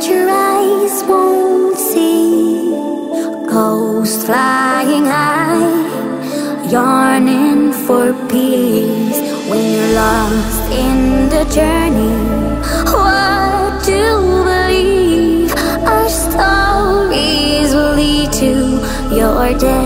what your eyes won't see. Ghosts flying high, yearning for peace. When you're lost in the journey, what to believe? Our stories will lead to your death.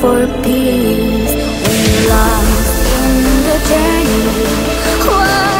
for peace. We're lost in the journey. Whoa.